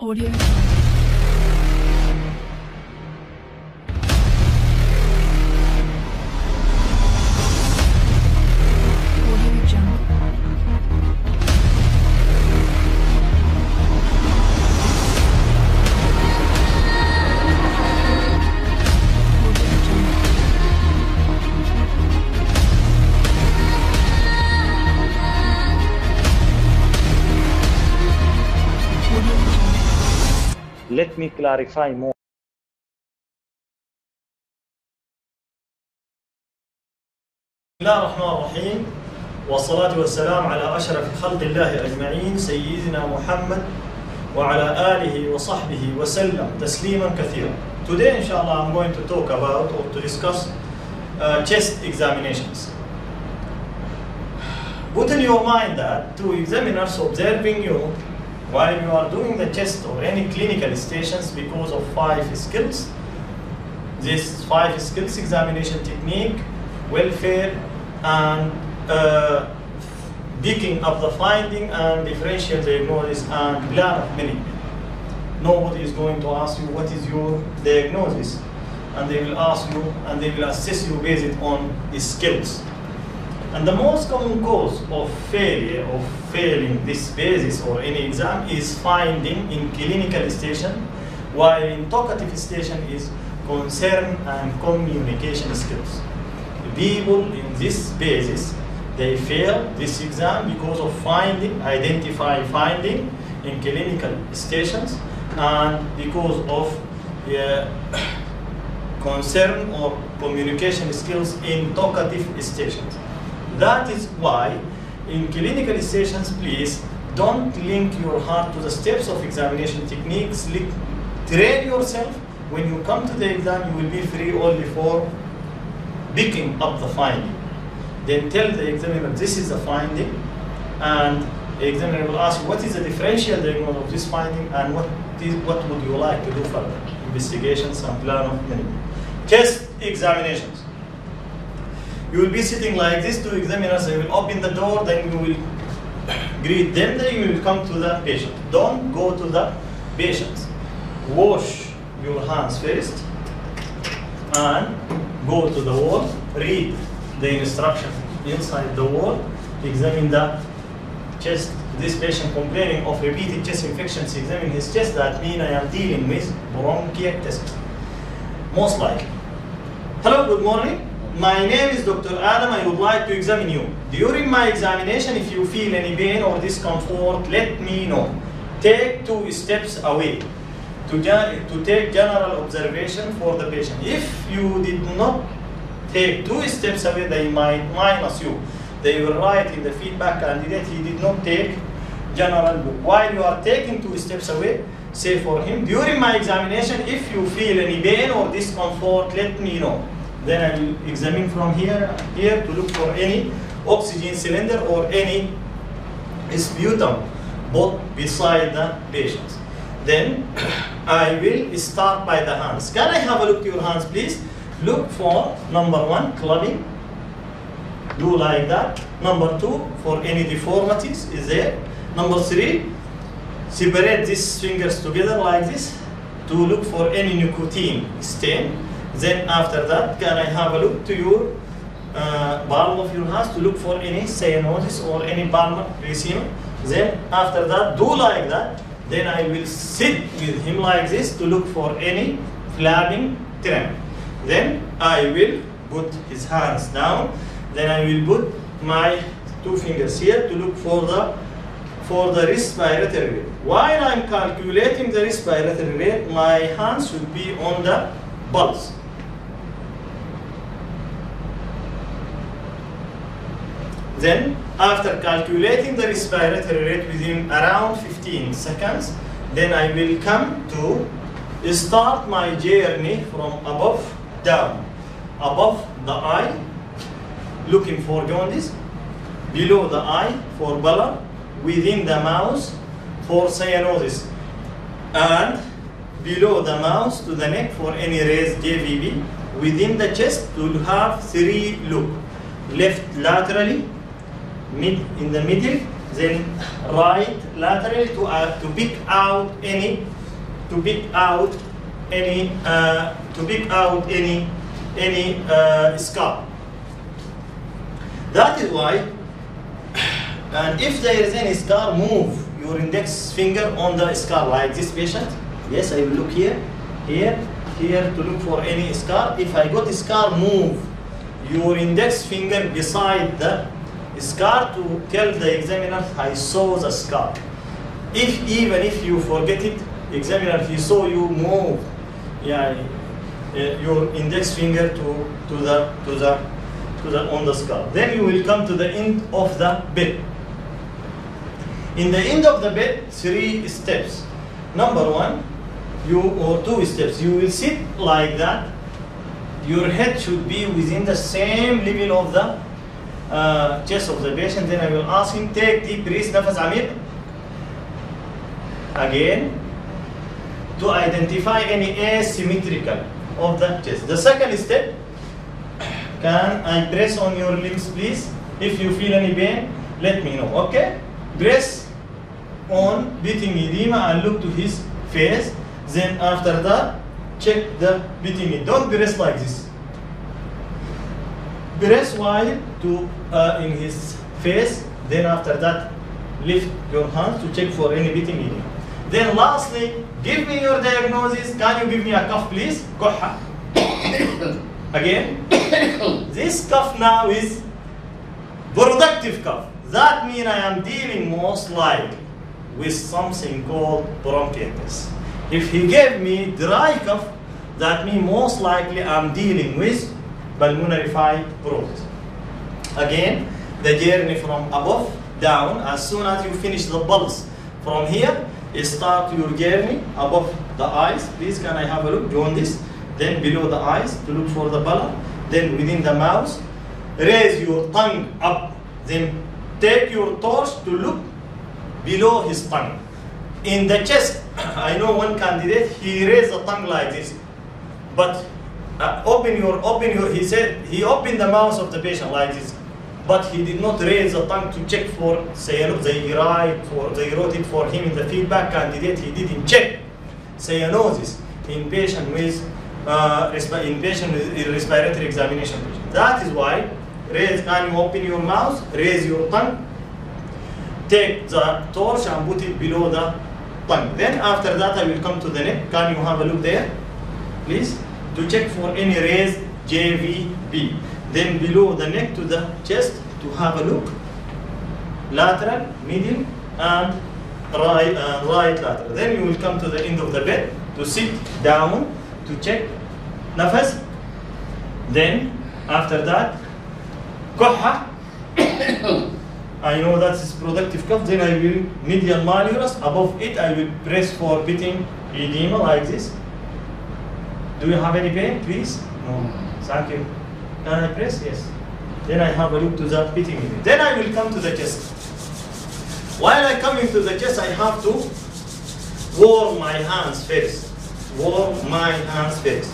Audio. clarify more. بسم الله الرحمن الرحيم والصلاة والسلام على أشرف خلق الله أجمعين سيدنا محمد وعلى آله وصحبه وسلم تسليما كثيرا. Today inshallah I'm going to talk about or to discuss uh, chest examinations. Put in your mind that two examiners observing you while you are doing the test or any clinical stations because of five skills this five skills examination technique, welfare, and uh, picking up the finding and differential diagnosis and plan of management. Nobody is going to ask you what is your diagnosis, and they will ask you and they will assess you based on the skills. And the most common cause of failure of failing this PACES or any exam is finding in clinical station, while in talkative station is concern and communication skills. People in this PACES, they fail this exam because of finding, identify finding in clinical stations and because of uh, concern or communication skills in talkative stations. That is why in clinical sessions, please don't link your heart to the steps of examination techniques. Train yourself. When you come to the exam, you will be free only for picking up the finding. Then tell the examiner this is the finding, and the examiner will ask what is the differential diagnosis of this finding and what is, what would you like to do further? Investigations and plan of management. Chest examinations. You will be sitting like this, two examiners, they will open the door, then you will greet them, then you will come to the patient. Don't go to the patients. Wash your hands first and go to the wall, read the instruction inside the wall, examine the chest. This patient complaining of repeated chest infections, examine his chest, that means I am dealing with bronchiectasis. Most likely. Hello, good morning. My name is Dr. Adam. I would like to examine you. During my examination, if you feel any pain or discomfort, let me know. Take two steps away to, to take general observation for the patient. If you did not take two steps away, they might minus you. They will write in the feedback candidate he did not take general book. While you are taking two steps away, say for him, during my examination, if you feel any pain or discomfort, let me know. Then I will examine from here, here to look for any oxygen cylinder or any sputum both beside the patient. Then I will start by the hands. Can I have a look to your hands, please? Look for number one, clubbing. Do like that. Number two, for any deformities is there. Number three, separate these fingers together like this to look for any nicotine stain. Then after that, can I have a look to your uh, palm of your hands to look for any cyanosis or any palmar erythema. Then after that, do like that. Then I will sit with him like this to look for any flapping tremor. Then I will put his hands down. Then I will put my two fingers here to look for the for the respiratory rate. While I'm calculating the respiratory rate, my hands should be on the pulse. Then, after calculating the respiratory rate within around 15 seconds, then I will come to start my journey from above down. Above the eye, looking for jaundice, below the eye for pallor, within the mouth for cyanosis, and below the mouth to the neck for any raised JVP, within the chest to have three look, left laterally, mid in the middle, then right laterally to, uh, to pick out any, to pick out any, uh, to pick out any, any uh, scar. That is why, and if there is any scar, move your index finger on the scar like this patient. Yes, I will look here, here, here to look for any scar. If I got a scar, move your index finger beside the scar to tell the examiner I saw the scar. If even if you forget it, examiner he saw you move, yeah, uh, your index finger to to the to the to the on the scar. Then you will come to the end of the bed. In the end of the bed, three steps. Number one, you or two steps. You will sit like that. Your head should be within the same level of the uh, chest. Then I will ask him, take deep breath, nafas Amir. Again, to identify any asymmetrical of the chest. The second step, can I press on your limbs, please? If you feel any pain, let me know, okay? Press on pitting edema and look to his face. Then after that, check the pitting edema. Don't press like this. Press while to uh, in his face. Then after that, lift your hands to check for any beating in him. Then lastly, give me your diagnosis. Can you give me a cough, please? Koha. Again. this cough now is productive cough. That means I am dealing most likely with something called bronchitis. If he gave me dry cough, that means most likely I'm dealing with pulmonary fibrosis. Again, the journey from above down, as soon as you finish the pulse from here, start your journey above the eyes. Please, can I have a look? Join this. Then below the eyes to look for the ballon. Then within the mouth, raise your tongue up. Then take your torch to look below his tongue. In the chest, I know one candidate, he raised the tongue like this. But uh, open your, open your, he said, he opened the mouth of the patient like this. But he did not raise the tongue to check for, cyano- they write for, they wrote it for him in the feedback candidate, he didn't check cyanosis in patient with, uh, in patient with respiratory examination. That is why, raise, can you open your mouth, raise your tongue, take the torch and put it below the tongue. Then after that I will come to the neck. Can you have a look there? Please. To check for any raised JVP. Then below the neck to the chest to have a look. Lateral, middle, and right, uh, right lateral. Then you will come to the end of the bed to sit down to check nafas. Then after that, koha. I know that is productive cough. Then I will medial malleolus. Above it, I will press for pitting edema like this. Do you have any pain, please? No. Mm. Thank you. Can I press? Yes. Then I have a look to the pitting edema. Then I will come to the chest. While I come into the chest, I have to warm my hands first. Warm my hands first.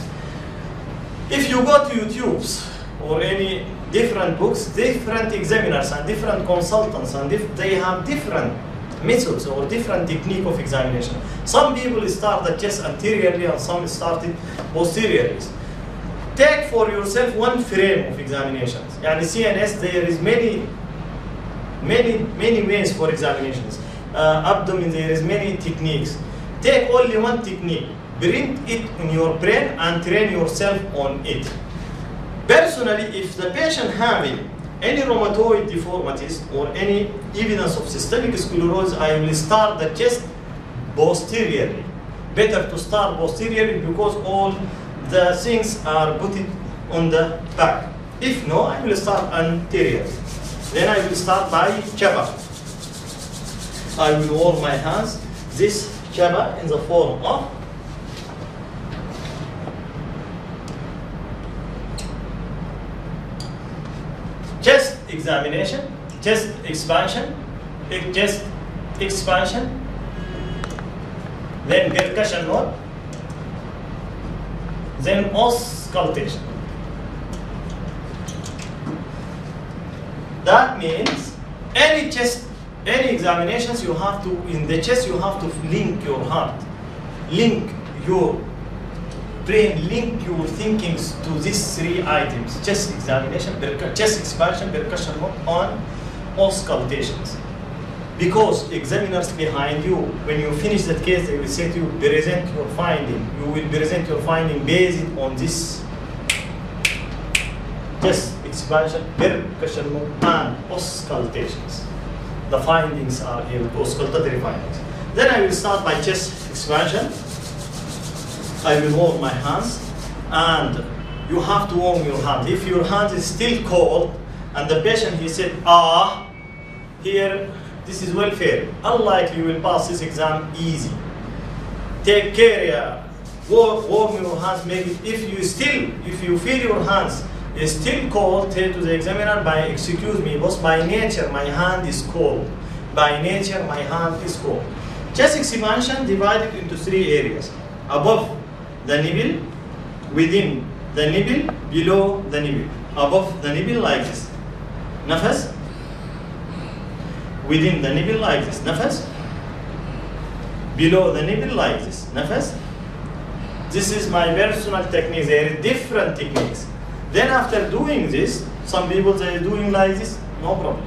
If you go to YouTube's or any different books, different examiners and different consultants, and dif- they have different methods or different technique of examination. Some people start the chest anteriorly and some start it posteriorly take for yourself one frame of examinations. Yani CNS, there is many, many, many ways for examinations. Uh, abdomen, there is many techniques. Take only one technique, bring it in your brain and train yourself on it. Personally, if the patient having any rheumatoid deformities or any evidence of systemic sclerosis, I will start the chest posteriorly. Better to start posteriorly because all the things are put on the back. If no, I will start anteriorly. Then I will start by chaba. I will warm my hands. This chaba in the form of chest examination, chest expansion, chest expansion, then percussion mode, then auscultation. That means any chest any examinations you have to in the chest you have to link your heart link your brain link your thinkings to these three items chest examination chest expansion percussion on auscultations because examiners behind you when you finish that case they will say to you present your finding you will present your finding based on this chest expansion percussion and auscultations the findings are here, auscultatory findings. Then I will start by chest expansion. I will warm my hands and you have to warm your hand. If your hand is still cold and the patient he said, ah, here, this is welfare. Unlikely you will pass this exam easy. Take care, yeah. Warm, warm your hands, it, if you still, if you feel your hands is still cold, tell to the examiner by, excuse me, boss, by nature my hand is cold. By nature my hand is cold. Chest expansion divided into three areas. Above the nipple, within the nipple, below the nipple. Above the nipple like this. Nafas. Within the nipple like this. Nafas. Below the nipple like this. Nafas. This is my personal technique. There are different techniques. Then after doing this, some people they are doing like this, no problem.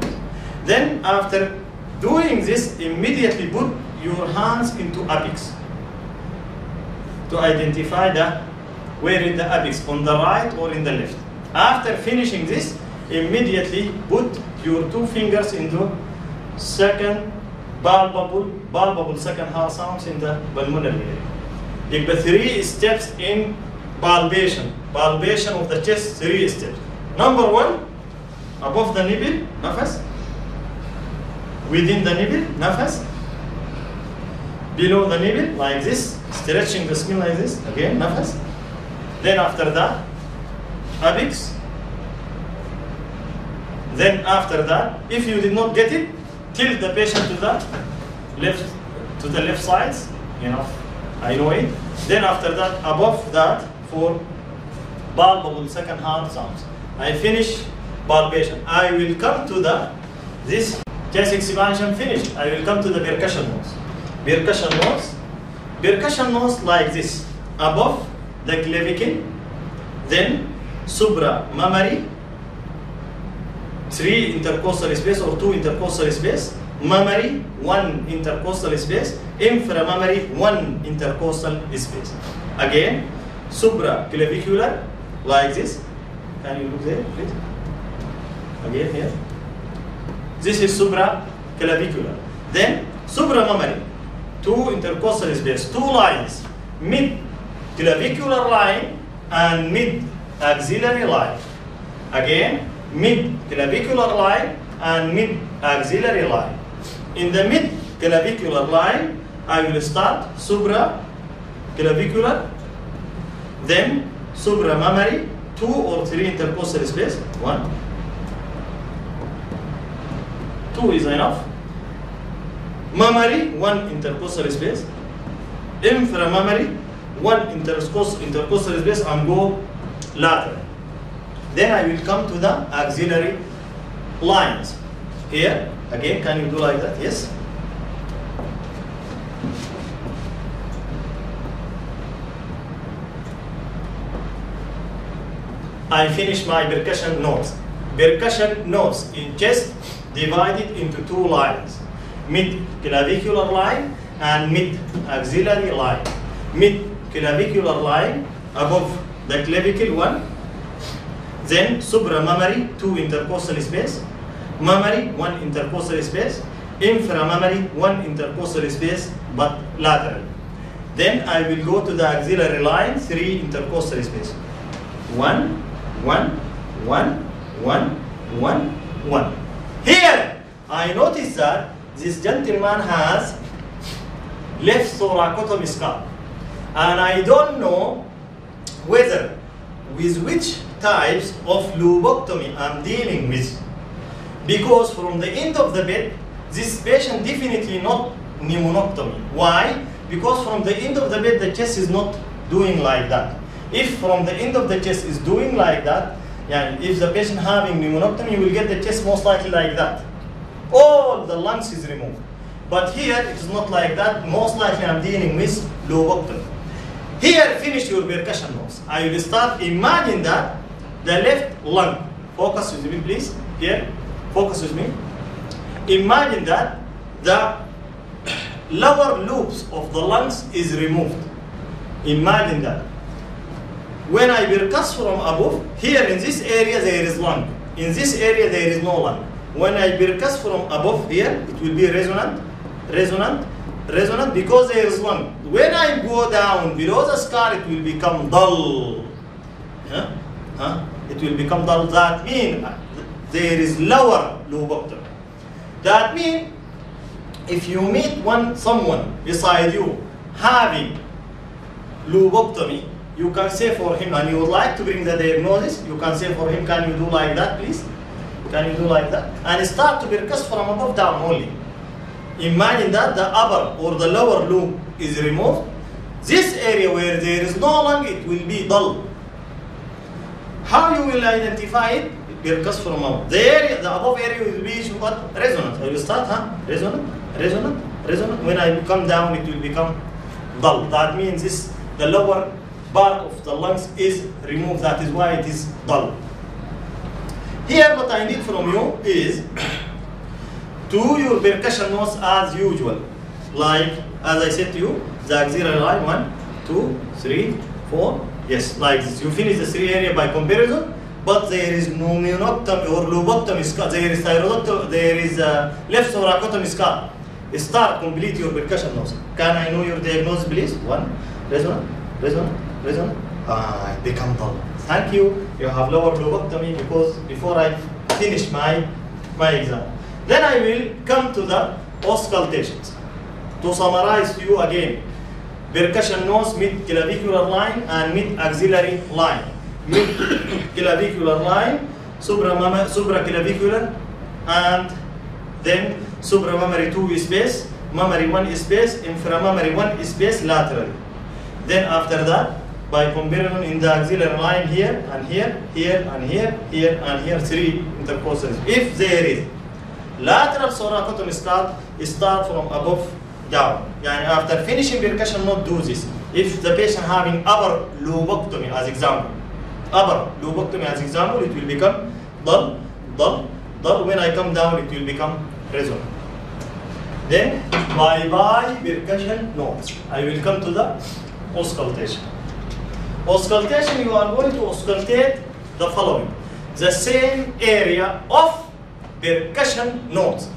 Then after doing this, immediately put your hands into apex to identify the where is the apex on the right or in the left. After finishing this, immediately put your two fingers into second palpable, palpable second half sounds in the pulmonary area. If the three steps in palpation. Palpation of the chest, three steps. Number one, above the nipple, nafas. Within the nipple, nafas. Below the nipple, like this, stretching the skin like this, again, nafas. Then after that, apex. Then after that, if you did not get it, tilt the patient to the left, to the left sides, enough. I know it. Then after that, above that, for palpable second hand sounds. I finish palpation. I will come to the this chest expansion finished. I will come to the percussion notes. Percussion notes. Percussion notes like this. Above the clavicle, then supra mammary, three intercostal space or two intercostal space, mammary, one intercostal space, inframammary, one intercostal space. Again, supraclavicular, like this. Can you look there, please? Again, here. This is supraclavicular. Then, supramammary, two intercostal space, two lines, mid clavicular line and mid axillary line. Again, mid clavicular line and mid axillary line. In the mid clavicular line, I will start supra clavicular, then supramammary, two or three intercostal space, one, two is enough. Mammary, one intercostal space. Inframammary, one intercostal, intercostal space and go lateral. Then I will come to the axillary lines. Here, again, can you do like that? Yes? I finish my percussion notes. Percussion notes in chest divided into two lines. Mid clavicular line and mid axillary line. Mid clavicular line above the clavicle one. Then supramammary two intercostal space. Mammary one intercostal space. Inframammary one intercostal space but lateral. Then I will go to the axillary line three intercostal space. One, one, one, one, one, one. Here, I notice that this gentleman has left thoracotomy scar. And I don't know whether with which types of lobectomy I'm dealing with. Because from the end of the bed, this patient definitely not pneumonectomy. Why? Because from the end of the bed, the chest is not doing like that. If from the end of the chest is doing like that, yeah, if the patient having pneumonectomy, you will get the chest most likely like that. all the lungs is removed. But here it is not like that. Most likely I'm dealing with lobectomy. Here finish your percussion notes. I will start. Imagine that the left lung. Focus with me, please. Here, focus with me. Imagine that the lower loops of the lungs is removed. Imagine that. When I percuss from above, here in this area there is lung. In this area there is no lung. When I percuss from above here, it will be resonant, resonant, resonant because there is lung. When I go down below the skull, it will become dull. Huh? Huh? It will become dull. That means uh, there is lower lobectomy. That means if you meet one someone beside you having lobectomy, you can say for him, and you would like to bring the diagnosis, you can say for him, can you do like that, please? Can you do like that? And start to percuss from above down only. Imagine that the upper or the lower lobe is removed. This area where there is no lung, it will be dull. How you will identify it? Percuss from above. The area, the above area will be what? Resonant. I will start, huh? Resonant, resonant, resonant. When I come down, it will become dull. That means this the lower part of the lungs is removed. That is why it is dull. Here, what I need from you is do your percussion notes as usual. Like, as I said to you, the axillary line, one, two, three, four. Yes, like. You finish the three area by comparison, but there is no pneumonectomy or lobectomy scar. There is thyroidectomy, there is a left thoracotomy scar. Start, complete your percussion notes. Can I know your diagnosis, please? One, resonant, resonant, resonant. Ah, become dull. Thank you. You have lower lobectomy because before I finish my my exam. Then I will come to the auscultations. To summarize you again, percussion nose mid clavicular line and mid axillary line. Mid clavicular line, supra supraclavicular, and then supramammary 2 space, mammary 1 space, inframammary 1 space laterally. Then after that, by comparison in the axillary line here and here, here and here, here and here, three intercostals. If there is lateral thoracotomy start, start from above down. Yani after finishing percussion, not do this. If the patient having upper lobectomy as example, upper lobectomy as example, it will become dull, dull, dull. When I come down, it will become resonant. Then bye bye percussion notes. I will come to the auscultation. Auscultation, you are going to auscultate the following. The same area of percussion notes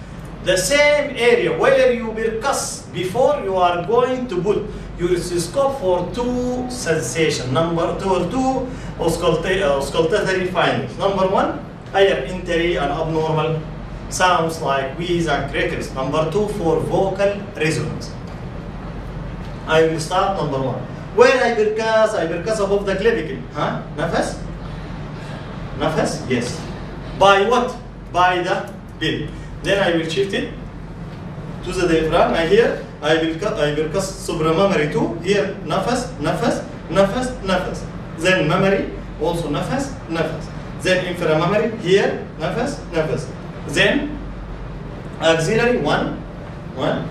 the same area where you percuss before you are going to put your stethoscope for two sensation. Number two or two uh, auscultatory findings. Number one higher entry and abnormal sounds like wheeze and crackles. Number two for vocal resonance. I will start number one. Where I percuss I percuss above the clavicle. Huh? Nafas? Nafas? Yes. By what? By the bill. Then I will shift it to the diaphragm. And here I will I will cast supramammary too. Here nafas, nafas, nafas, nafas. Then mammary also nafas, nafas. Then inframammary here nafas, nafas. Then axillary one, one,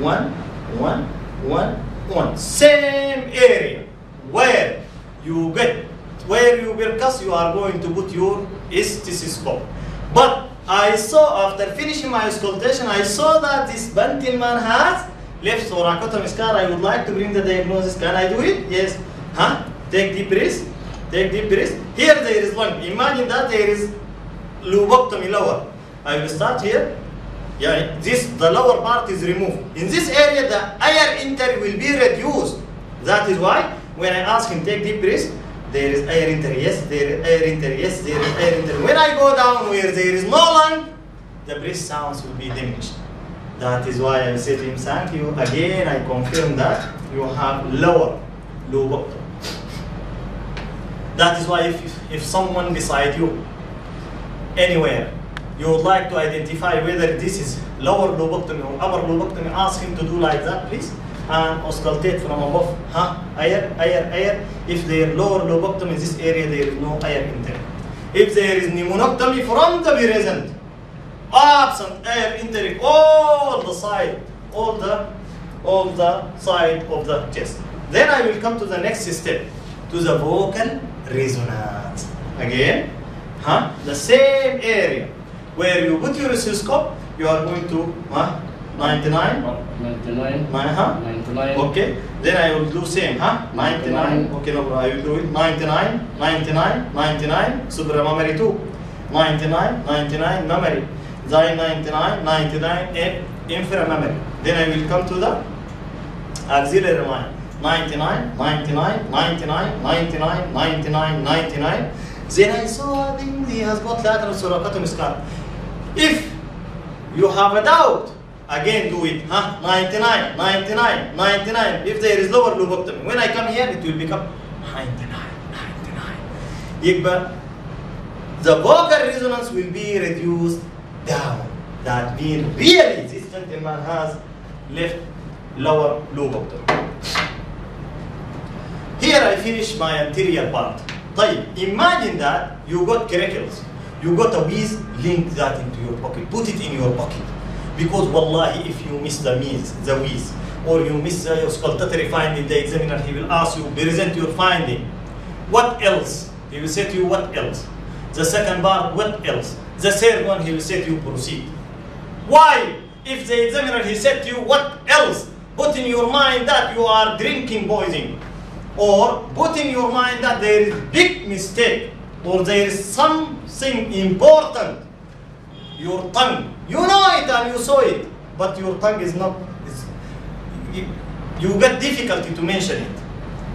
one, one, one, one. Same area where you get where you will cut. you are going to put your stethoscope. But I saw after finishing my auscultation, I saw that this Bantilman has left thoracotomy scar. I would like to bring the diagnosis. Can I do it? Yes. Huh? Take deep breath. Take deep breath. Here there is one. Imagine that there is lobectomy lower. I will start here. Yeah, this the lower part is removed. In this area, the air intake will be reduced. That is why when I ask him take deep breath, there is air entry. Yes, there is air entry. Yes, there is air entry. When I go down where there is no lung, the breath sounds will be diminished. That is why I say to him, thank you. Again, I confirm that you have lower lobectomy. That is why if, if someone beside you, anywhere, you would like to identify whether this is lower lobectomy or upper lobectomy, ask him to do like that, please. And auscultate from above. Huh? Air, air, air. If there lower lobectomy in this area, there is no air in there. If there is pneumonectomy from the present, absent air entering all the side, all the, all the side of the chest. Then I will come to the next step, to the vocal resonance. Again, huh? the same area where you put your oscilloscope, you are going to huh? 99, 99, Nine, huh? 99, Okay, then I will do same, huh? 99, okay, no, I will do it. 99, 99, 99, supramammary 2. 99, 99, mammary. Then 99, 99, eh, in- inframammary. Then I will come to the axillary line. 99, 99, 99, 99, 99, 99. Then I saw him, he has got lateral thoracotomy scar. If you have a doubt, Again, do it, huh? 99, 99, 99. If there is lower lobectomy, when I come here, it will become 99, 99. the vocal resonance will be reduced down. That means really this gentleman has left lower lobectomy. Here I finish my anterior part. imagine that you got crackles. You got a piece, link that into your pocket. Put it in your pocket. Because wallahi, if you miss the means, the wheeze, or you miss your auscultatory finding, the examiner, he will ask you, present your finding. What else? He will say to you, what else? The second part, what else? The third one, he will say to you, proceed. Why? If the examiner, he said to you, what else? Put in your mind that you are drinking poison. Or put in your mind that there is big mistake. Or there is something important. Your tongue. You know it and you saw it. But your tongue is not, you, you get difficulty to mention it.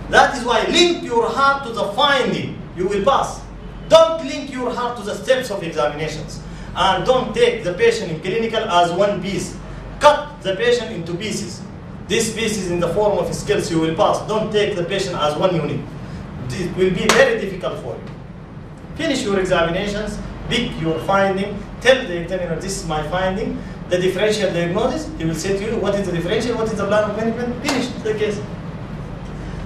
That is why link your heart to the finding. You will pass. Don't link your heart to the steps of examinations. And don't take the patient in clinical as one piece. Cut the patient into pieces. This piece is in the form of skills you will pass. Don't take the patient as one unit. It will be very difficult for you. Finish your examinations, pick your finding, tell the examiner this is my finding, the differential diagnosis, he will say to you what is the differential, what is the plan of management, finish the case.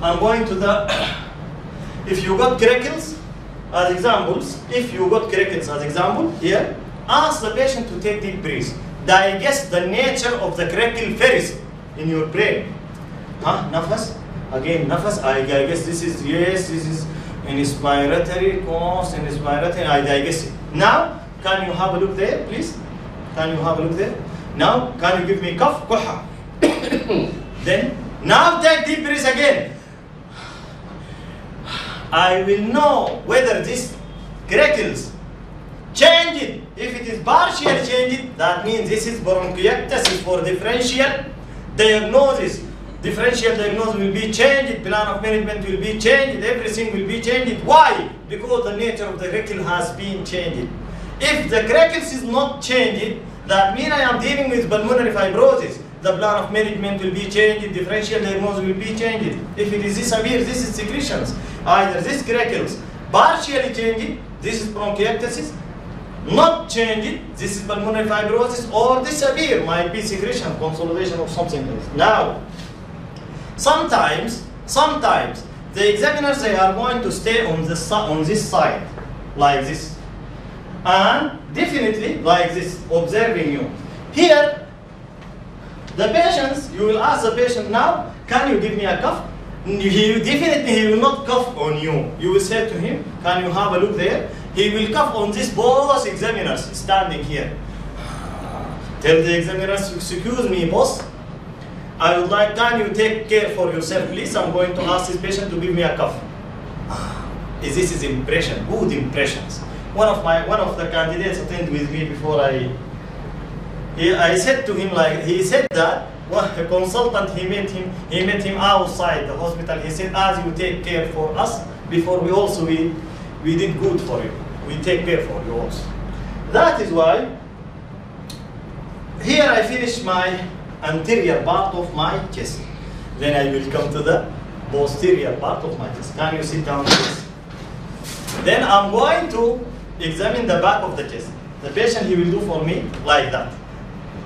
I'm going to the, if you got curricles as examples, if you got curricles as example, here, ask the patient to take deep breaths. Digest the nature of the curricle first in your brain. Huh? Nafas? Again, nafas, I, I guess this is, yes, this is inspiratory, cause, inspiratory, I digest it. Now, can you have a look there, please? Can you have a look there? Now, can you give me cough? Kuha. then, now take deep breaths again. I will know whether this crackles change it. If it is partial change it, that means this is bronchiectasis for differential diagnosis. Differential diagnosis will be changed, plan of management will be changed, everything will be changed. Why? Because the nature of the crackle has been changed. If the crackles is not changed, that means I am dealing with pulmonary fibrosis. The plan of management will be changed, differential diagnosis will be changed. If it is this severe, this is secretions. Either this crackles partially changed, this is bronchiectasis, not changed, this is pulmonary fibrosis, or this severe might be secretion, consolidation of something else. Now, sometimes, sometimes the examiners they are going to stay on the on this side, like this, and definitely like this, observing you. Here, the patients, you will ask the patient now, can you give me a cough? He definitely he will not cough on you. You will say to him, can you have a look there? He will cough on this both examiners standing here. Tell the examiners, excuse me, boss. I would like, can you take care for yourself, please? I'm going to ask this patient to give me a cuff. Is this is impression, good impressions. One of my one of the candidates attended with me before I he, I said to him like he said that well, a consultant he met him he met him outside the hospital. He said, as you take care for us, before we also we we did good for you. We take care for you also. That is why here I finish my anterior part of my chest. Then I will come to the posterior part of my chest. Can you sit down please? Then I'm going to examine the back of the chest. The patient he will do for me like that.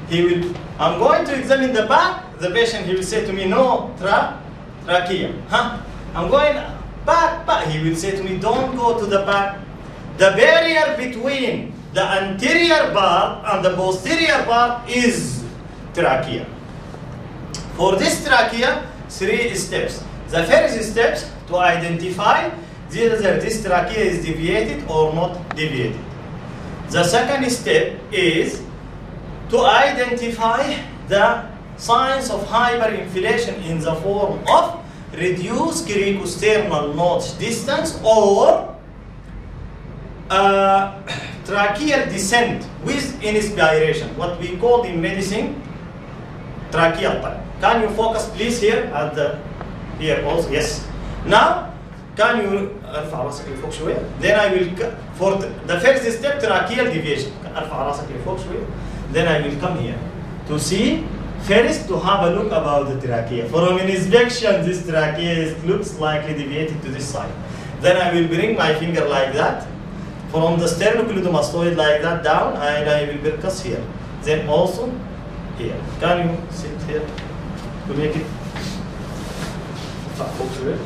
He will, I'm going to examine the back. The patient he will say to me, no, tra, trachea. Huh? I'm going back, back. He will say to me, don't go to the back. The barrier between the anterior part and the posterior part is trachea. For this trachea, three steps. The first step to identify whether this trachea is deviated or not deviated. The second step is to identify the signs of hyperinflation in the form of reduced cricosternal notch distance or uh, tracheal descent with inspiration, what we call in medicine tracheal type. Can you focus please here at the here also? Yes. Now, can you ارفع راسك لفوق شوية؟ Then I will c- for the- the first step tracheal deviation. ارفع راسك لفوق شوية. Then I will come here to see first to have a look about the trachea. From an inspection, this trachea is, looks likely deviated to this side. Then I will bring my finger like that from the sternocleidomastoid like that down and I will percuss here. Then also here. Can you sit here to make it appropriate?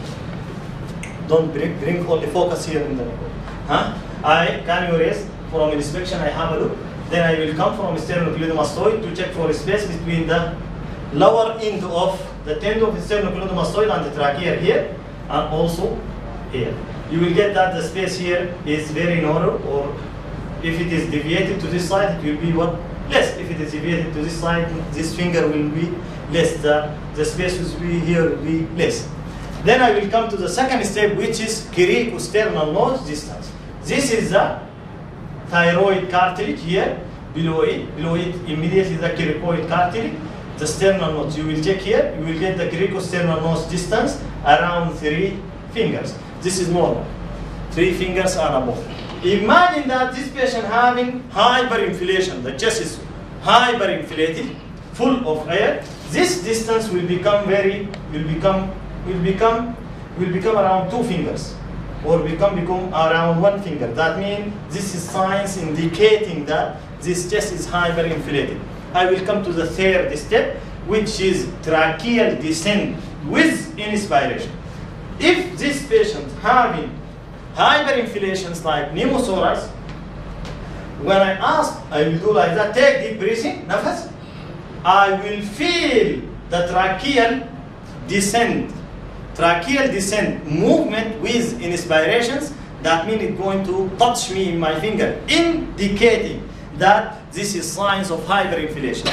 Don't bring, Drink only focus here in the neighborhood. Huh? I, can you raise from inspection, I have a look. Then I will come from sternocleidomastoid to check for space between the lower end of the tendon of sternocleidomastoid and the trachea here, and also here. You will get that the space here is very narrow, or if it is deviated to this side, it will be what Less. If it is deviated to this side this finger will be less. The, the space will be here will be less. Then I will come to the second step, which is cricosternal notch distance. This is the thyroid cartilage here, below it, below it immediately the cricoid cartilage, the sternal notch. You will check here, you will get the cricosternal notch distance around three fingers. This is normal. Three fingers and above. Imagine that this patient having hyperinflation, the chest is hyperinflated, full of air. This distance will become very, will become, will become, will become around two fingers or become become around one finger. That means this is signs indicating that this chest is hyperinflated. I will come to the third step, which is tracheal descent with inspiration. If this patient having hyperinflations like pneumothorax, when I ask, I will do like that, take deep breathing, nafas, I will feel the tracheal descent tracheal descent movement with inspirations. That means it's going to touch me in my finger indicating that this is signs of hyperinflation.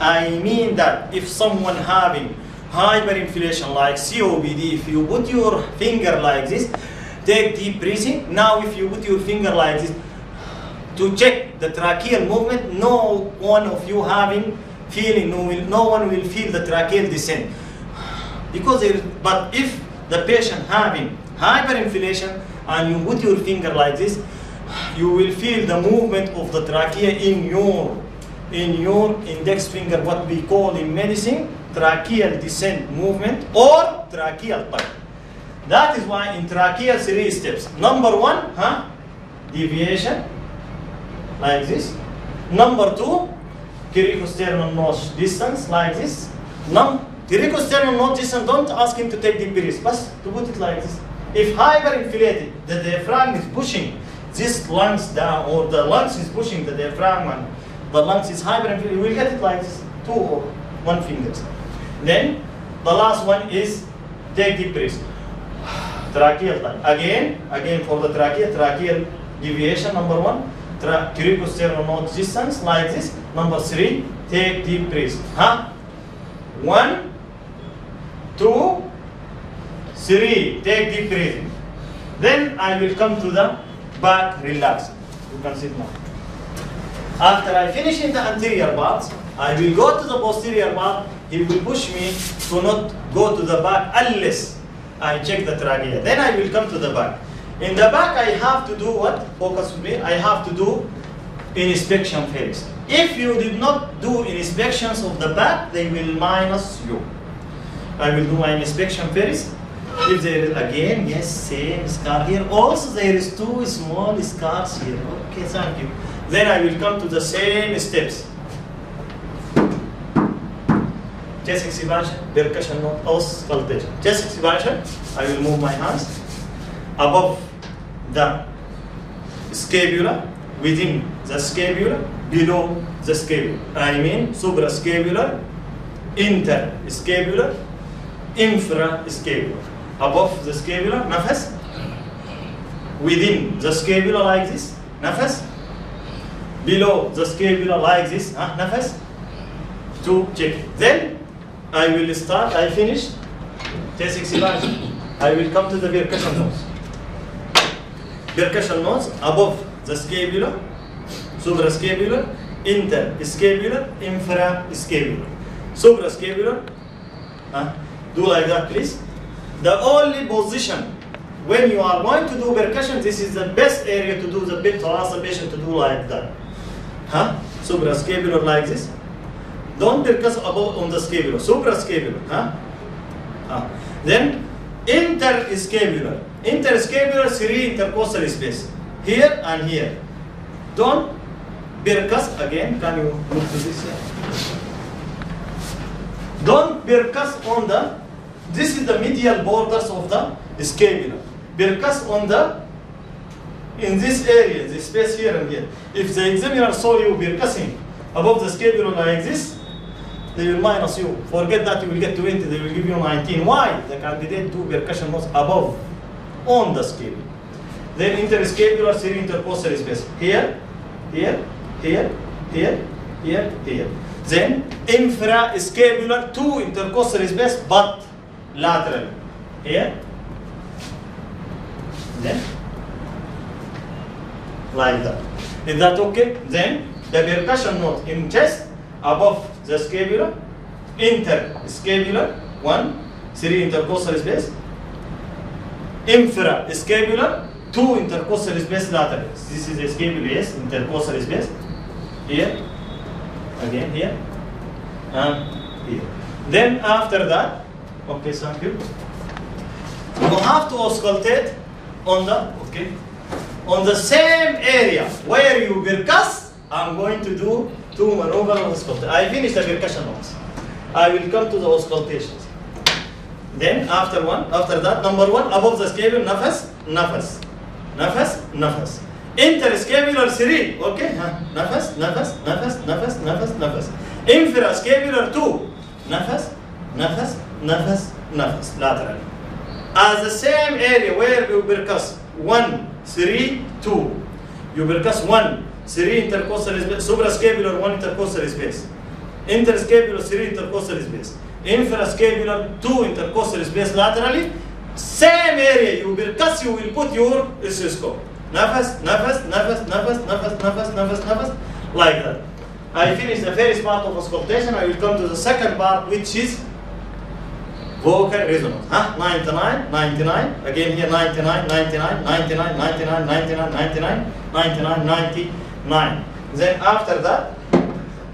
I mean that if someone having hyperinflation like copd if you put your finger like this take deep breathing now if you put your finger like this to check the tracheal movement no one of you having feeling no, will, no one will feel the tracheal descent because there, but if the patient having hyperinflation and you put your finger like this, you will feel the movement of the trachea in your in your index finger, what we call in medicine tracheal descent movement or tracheal type. That is why in trachea three steps. Number one, huh? Deviation, like this. Number two, cricosternal notch distance, like this. Num cricosternal notch distance, don't ask him to take deep breaths, but to put it like this. If hyperinflated, the diaphragm is pushing this lungs down, or the lungs is pushing the diaphragm, and the lungs is hyperinflated, you will get it like this, two or one fingers. Then the last one is take deep breaths. Tracheal. Again, again for the trachea, tracheal deviation number one, tra- cricosternal notch distance like this. Number three, take deep breaths. Huh? One, two, three. Take deep breathing. Then I will come to the back relax. You can sit now. After I finish in the anterior part, I will go to the posterior part. He will push me to not go to the back unless I check the trachea. Then I will come to the back. In the back, I have to do what? Focus with me. I have to do inspection first. If you did not do inspections of the back, they will minus you. I will do my inspection first. If there is again, yes, same scar here. Also, there is two small scars here. Okay, thank you. Then I will come to the same steps. chest expansion, percussion note, pulse, Just Chest expansion, I will move my hands above the scapula, within the scapula, below the scapula. I mean suprascapular, infra scapular. Above the scapula, nafas. Within the scapula like this, nafas. Below the scapula like this, huh, nafas. To check. Then I will start, I finish test exercise. I will come to the percussion notes. Percussion notes above the scapula, suprascapular, interscapular, infrascapular. Suprascapular, huh? do like that please. The only position when you are going to do percussion, this is the best area to do the bit to ask the patient to do like that. Huh? Suprascapular like this. Don't percuss above on the scapula. Suprascapular. Huh? Huh. Then interscapular. Interscapular three intercostal space. Here and here. Don't percuss again. Can you look to this? Don't percuss on the. This is the medial borders of the scapula. Percuss on the in this area, the space here and here. If the examiner saw you percussing above the scapula like this, they will minus you. Forget that you will get 20, they will give you 19. Why? The candidate do percussion was above, on the scapula. Then interscapular three intercostal space. Here, here, here, here, here, here. Then infrascapular two intercostal space but lateral. Here. Then like that. Is that okay? Then the percussion note in chest above the scapula, interscapular, one, three intercostal space, infrascapular, two intercostal space lateral. This is the scapula, yes, intercostal space. Here, again here, and here. Then after that, okay, thank you. You have to auscultate on the, okay, on the same area where you percuss, I'm going to do two maneuver of auscultation. I finished the percussion notes. I will come to the auscultations. Then after one, after that, number one, above the scapula, nafas, nafas, nafas, nafas. Interscapular three, okay? Huh? Nafas, nafas, nafas, nafas, nafas, nafas. Infrascapular two, nafas, nafas, nafas, nafas, lateral. As the same area where you percuss one, three, two. You percuss one, three intercostal space, suprascapular one intercostal space. Interscapular three intercostal space. Infrascapular two intercostal space laterally. Same area you percuss, you will put your stethoscope. Nafas, nafas, nafas, nafas, nafas, nafas, nafas, nafas, like that. I finish the first part of auscultation. I will come to the second part, which is vocal resonance. Huh? 99, 99, again here 99, 99, 99, 99, 99, 99, 99, 99. Then after that,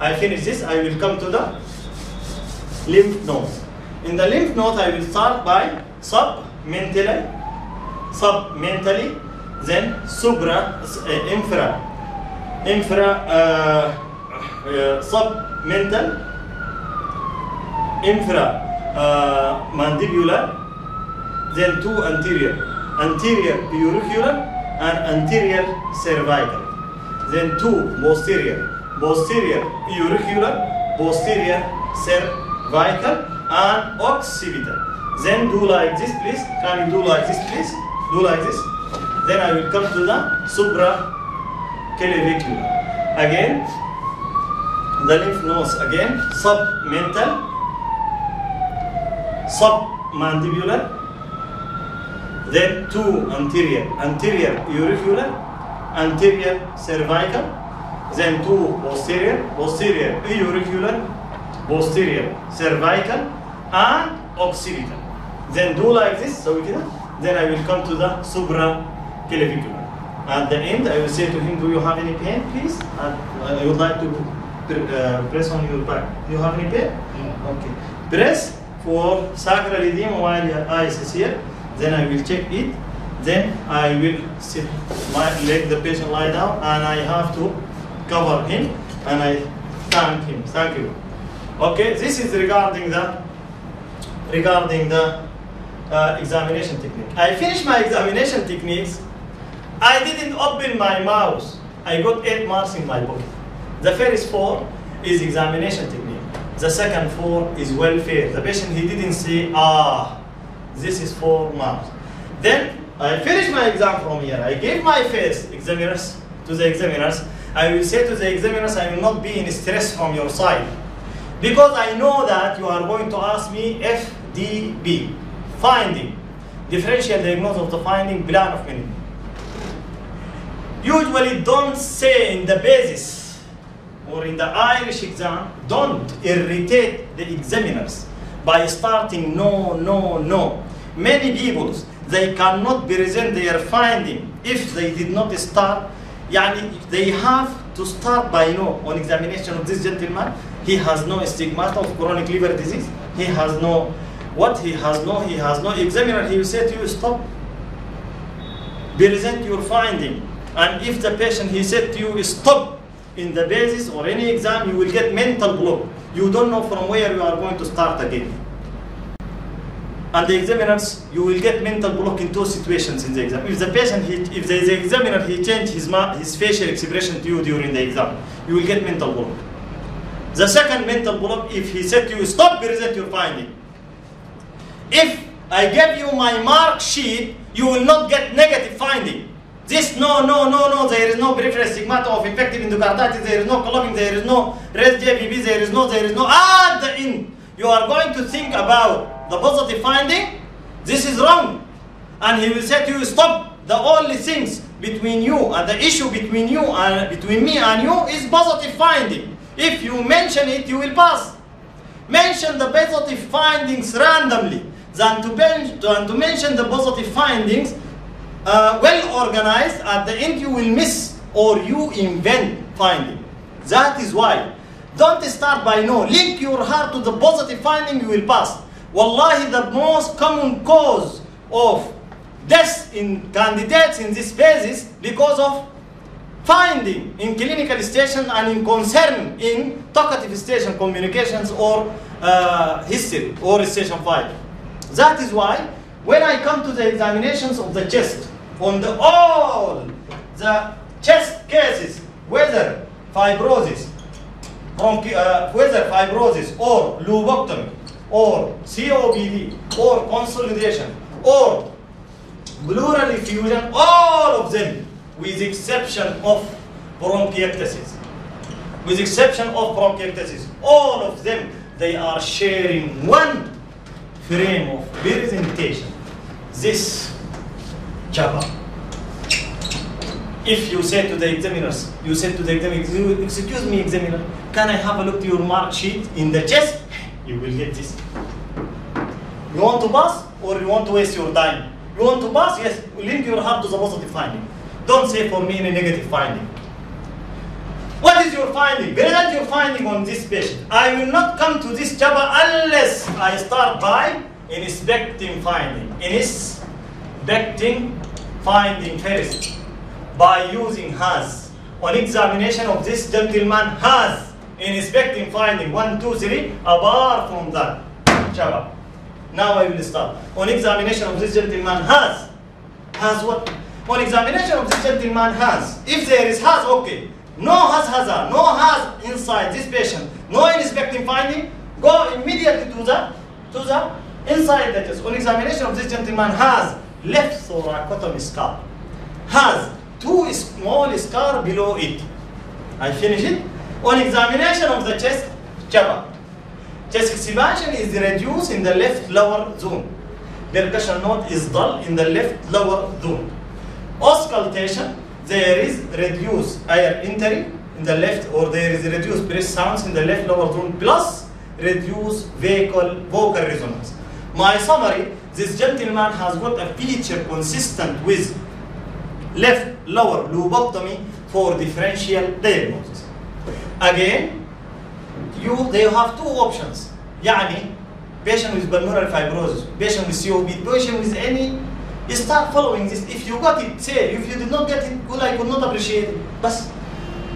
I finish this, I will come to the lymph nodes. In the lymph node, I will start by submentally, submentally, then supra, uh, infra, infra, uh, uh, submental, infra, uh, mandibular, then two anterior, anterior auricular and anterior cervical, then two posterior, posterior auricular, posterior cervical and occipital. Then do like this, please. Can you do like this, please? Do like this. Then I will come to the supra clavicular. Again, the lymph nodes again, submental, submandibular, then two anterior, anterior auricular, anterior cervical, then two posterior, posterior auricular, posterior cervical, and occipital. Then do like this, so we can, then I will come to the supra clavicular. At the end, I will say to him, do you have any pain, please? And I would like to uh, press on your back. Do you have any pain? Okay. Press for sacral edema while your eyes is here. Then I will check it. Then I will sit, let the patient lie down, and I have to cover him, and I thank him. Thank you. Okay, this is regarding the regarding the uh, examination technique. I finished my examination techniques. I didn't open my mouth I got eight marks in my book. The first four is examination technique. The second four is welfare. The patient he didn't say, ah, this is four marks. Then I finish my exam from here. I give my face examiners to the examiners. I will say to the examiners, I will not be in stress from your side. Because I know that you are going to ask me FDB, finding, differential diagnosis of the finding, plan of meaning. Usually don't say in the PACES or in the Irish exam, don't irritate the examiners by starting no, no, no. Many people, they cannot present their finding if they did not start, yani they have to start by no. On examination of this gentleman, he has no stigmata of chronic liver disease. He has no, what he has no, he has no examiner, he will say to you, stop. Present your finding. And if the patient, he said to you, stop in the PACES or any exam, you will get mental block. You don't know from where you are going to start again. And the examiners, you will get mental block in two situations in the exam. If the patient, he, if the, the examiner, he changed his, his facial expression to you during the exam, you will get mental block. The second mental block, if he said to you, stop, present your finding. If I give you my mark sheet, you will not get negative finding. This, no, no, no, no, there is no peripheral stigmata of infective endocarditis, there is no clubbing, there is no rest JVP, there is no, there is no, at end, you are going to think about the positive finding, this is wrong. And he will say to you, stop, the only things between you and the issue between you and between me and you is positive finding. If you mention it, you will pass. Mention the positive findings randomly than to, ben- than to mention the positive findings uh, well organized. At the end, you will miss or you invent finding. That is why. Don't start by no. Link your heart to the positive finding, you will pass. Wallahi, is the most common cause of death in candidates in this phases because of finding in clinical station and in concern in talkative station communications or uh, history or station 5. That is why when I come to the examinations of the chest, on the all the chest cases, whether fibrosis, uh, whether fibrosis or lobectomy or COPD or consolidation or pleural effusion, all of them, with exception of bronchiectasis. With exception of bronchiectasis, all of them, they are sharing one frame of presentation. This Java. If you say to the examiners, you say to the examiner, excuse me examiner, can I have a look to your mark sheet in the chest? You will get this. You want to pass or you want to waste your time? You want to pass? Yes, link your heart to the positive finding. Don't say for me any negative finding. What is your finding? Present your finding on this patient. I will not come to this Java unless I start by inspecting finding. In inspecting finding first by using has. On examination of this gentleman has inspecting finding one, two, three. Apart from that, Java. Now I will start. On examination of this gentleman has. Has what? On examination of this gentleman has. If there is has, okay. No has hazard, ah. no has inside this patient, no inspecting finding, go immediately to the to the inside that is on examination of this gentleman has left thoracotomy scar. Has two small scar below it. I finish it. On examination of the chest, Java. Chest expansion is reduced in the left lower zone. Percussion note is dull in the left lower zone. Auscultation, there is reduced air entry in the left or there is reduced breath sounds in the left lower zone plus reduced vocal, vocal resonance. My summary, this gentleman has got a feature consistent with left lower lobectomy for differential diagnosis. Again, you they have two options. يعني patient with pulmonary fibrosis, patient with COPD, patient with any you start following this. If you got it, say. If you did not get it, well, I could not appreciate it. But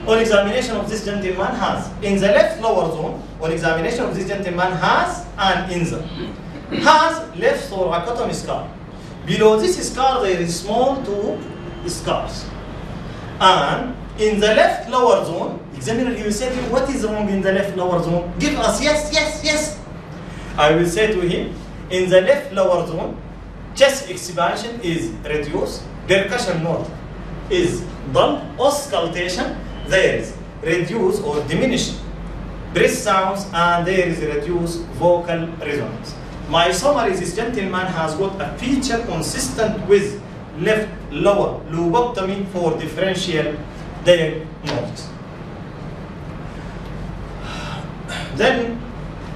on examination of this gentleman has in the left lower zone, on examination of this gentleman has and in the has left thoracotomy scar. Below this scar there is small two scars. And in the left lower zone, examiner, he will say to you, what is wrong in the left lower zone? Give us yes, yes, yes. I will say to him, in the left lower zone, chest expansion is reduced, percussion note is dull, auscultation, there is reduced or diminished breath sounds, and there is reduced vocal resonance. My summary, this gentleman has got a feature consistent with left lower lobectomy for differential diagnosis. Then,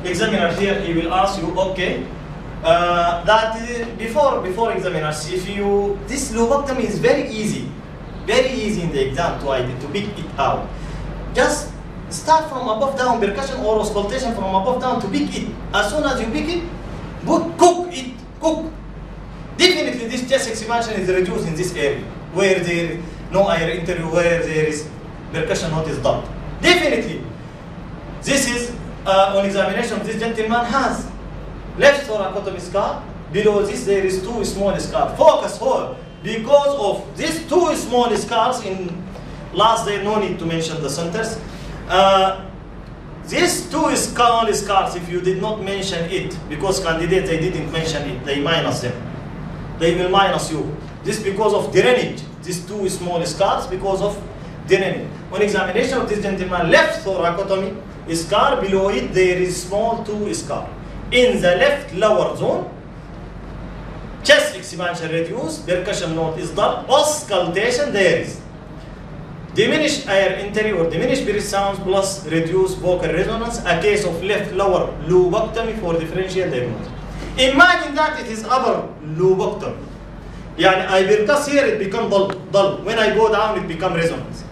examiner here, he will ask you, okay, uh, that uh, before before examiners, if you this lobectomy is very easy, very easy in the exam to to pick it out. Just start from above down percussion or auscultation from above down to pick it. As soon as you pick it, cook it, cook. Definitely this chest expansion is reduced in this area where there is no air entry, where there is percussion note is dull. Definitely. This is uh, on examination this gentleman has left thoracotomy scar. Below this there is two small scars. Focus here. Because of these two small scars in last day, no need to mention the centers. Uh, these two small scars, if you did not mention it, because candidates they didn't mention it, they minus them. They will minus you. This because of drainage. These two small scars because of drainage. On examination of this gentleman, left thoracotomy scar below it there is small two scar. In the left lower zone, chest expansion reduced, percussion note is dull, auscultation there is. Diminished air entry or diminished breath sounds plus reduced vocal resonance, a case of left lower lobectomy for differential diagnosis. Imagine that it is upper lobectomy. يعني I percuss here it become dull, dull. When I go down it become resonance.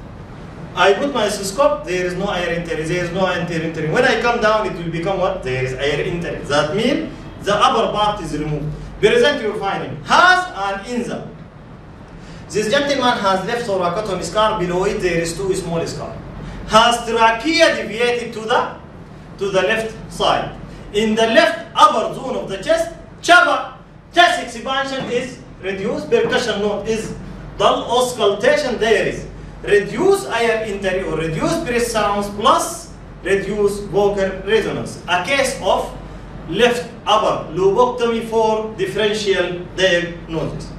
I put my stethoscope, there is no air entry, there is no air entry. When I come down, it will become what? There is air entry. That means the upper part is removed. Present your finding. Has an inza. This gentleman has left thoracotomy scar, below it there is two small scar. Has trachea deviated to the to the left side. In the left upper zone of the chest, chaba, chest expansion is reduced, percussion note is dull, auscultation there is reduce air entry or reduce breath sounds plus reduce vocal resonance. A case of left upper lobectomy for differential diagnosis.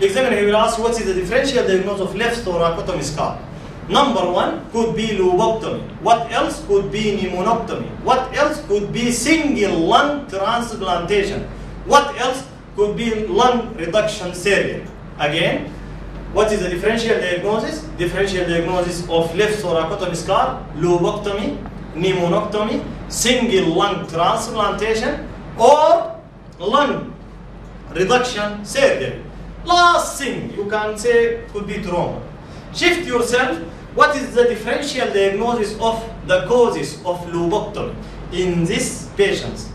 Examiner he will ask what is the differential diagnosis of left thoracotomy scar. Number one could be lobectomy. What else could be pneumonectomy? What else could be single lung transplantation? What else could be lung reduction surgery? Again, what is the differential diagnosis? Differential diagnosis of left thoracotomy scar, lobectomy, pneumonectomy, single lung transplantation, or lung reduction surgery. Last thing you can say could be trauma. Shift yourself. What is the differential diagnosis of the causes of lobectomy in these patients?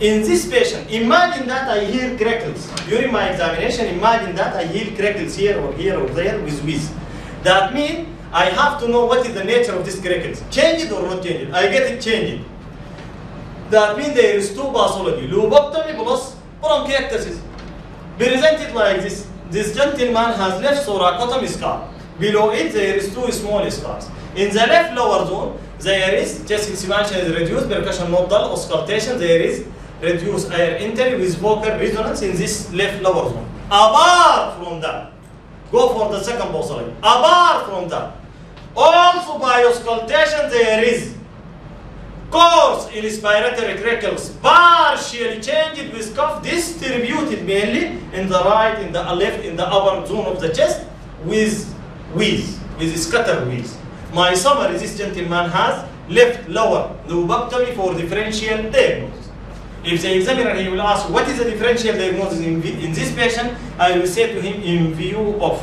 In this patient, imagine that I hear crackles. During my examination, imagine that I hear crackles here or here or there with wheeze. That means I have to know what is the nature of these crackles. Change it or not change it. I get it changed. That means there is two pathology, lobectomy plus bronchiectasis. Presented like this. This gentleman has left thoracotomy scar. Below it, there is two small scars. In the left lower zone, there is chest expansion is reduced, percussion not dull, auscultation, there is reduced air entry with vocal resonance in this left lower zone. Apart from that, go for the second pathology. Apart from that, also by auscultation, there is coarse in respiratory crackles partially changed with cough distributed mainly in the right, in the left, in the upper zone of the chest with wheeze, with scatter wheeze. My summary, this gentleman has left lower lobectomy for differential diagnosis. If the examiner he will ask what is the differential diagnosis in, in this patient, I will say to him in view of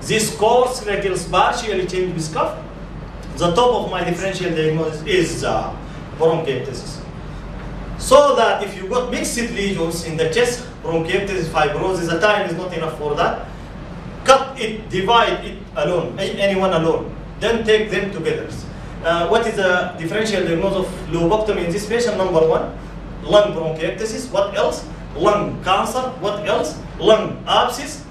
this coarse crackles partially changed with the top of my differential diagnosis is uh, bronchiectasis. So that if you got mixed lesions in the chest, bronchiectasis, fibrosis, the time is not enough for that. Cut it, divide it alone, anyone alone. Then take them together. Uh, what is the differential diagnosis of lobectomy in this patient? Number one, lung bronchiectasis. What else? Lung cancer. What else? Lung abscess.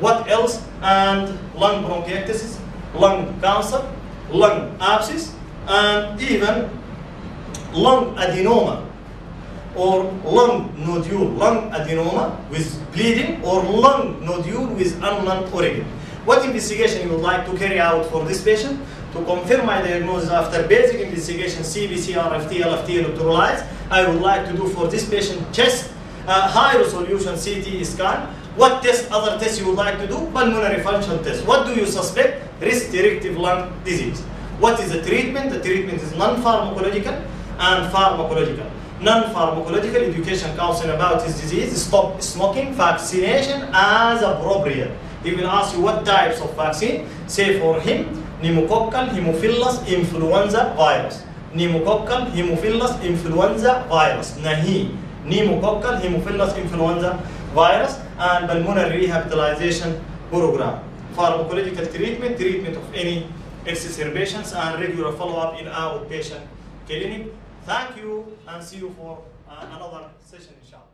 What else? And lung bronchiectasis. lung cancer, lung abscess, and even lung adenoma or lung nodule, lung adenoma with bleeding or lung nodule with unknown origin. What investigation you would like to carry out for this patient? To confirm my diagnosis after basic investigation, CBC, RFT, LFT, electrolytes, I would like to do for this patient chest, uh, high resolution CT scan. What test, other tests you would like to do? Pulmonary function test. What do you suspect? Restrictive lung disease. What is the treatment? The treatment is non-pharmacological and pharmacological. Non-pharmacological education counseling about this disease, stop smoking, vaccination as appropriate. He will ask you what types of vaccine. Say for him, pneumococcal hemophilus influenza virus. Pneumococcal hemophilus influenza virus. Nahi. Pneumococcal hemophilus influenza virus and pulmonary rehabilitation program. Pharmacological treatment, treatment of any exacerbations and regular follow-up in outpatient clinic. Thank you and see you for uh, another session inshallah.